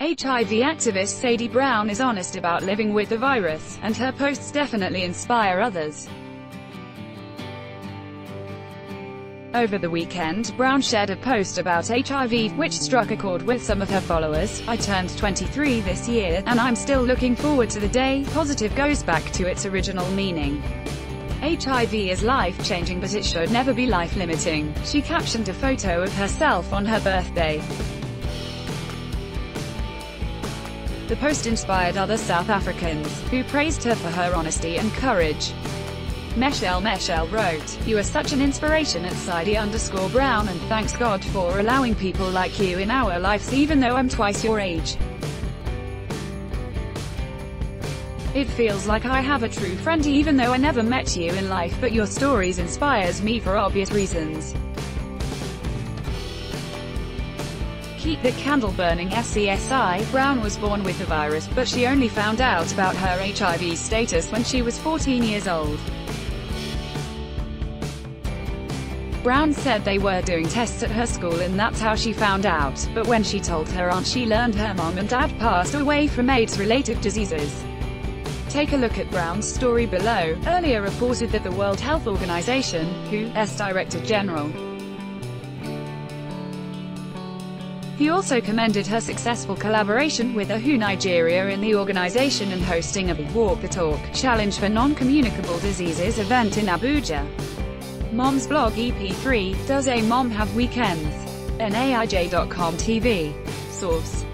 HIV activist Sadie Brown is honest about living with the virus, and her posts definitely inspire others. Over the weekend, Brown shared a post about HIV, which struck a chord with some of her followers. I turned 23 this year, and I'm still looking forward to the day. Positive goes back to its original meaning. HIV is life-changing but it should never be life-limiting. She captioned a photo of herself on her birthday. The post inspired other South Africans, who praised her for her honesty and courage. Michelle Michelle wrote, You are such an inspiration at Sadie underscore Brown and thanks God for allowing people like you in our lives even though I'm twice your age. It feels like I have a true friend even though I never met you in life but your stories inspires me for obvious reasons. Keep the candle burning SCSI, Brown was born with the virus, but she only found out about her HIV status when she was 14 years old. Brown said they were doing tests at her school and that's how she found out, but when she told her aunt she learned her mom and dad passed away from AIDS-related diseases. Take a look at Brown's story below, earlier reported that the World Health Organization, WHO's Director General, He also commended her successful collaboration with WHO Nigeria in the organization and hosting of a Walk the Talk Challenge for Non-Communicable Diseases event in Abuja. Mom's blog EP3, Does a Mom Have Weekends? NAIJ.com TV. Source.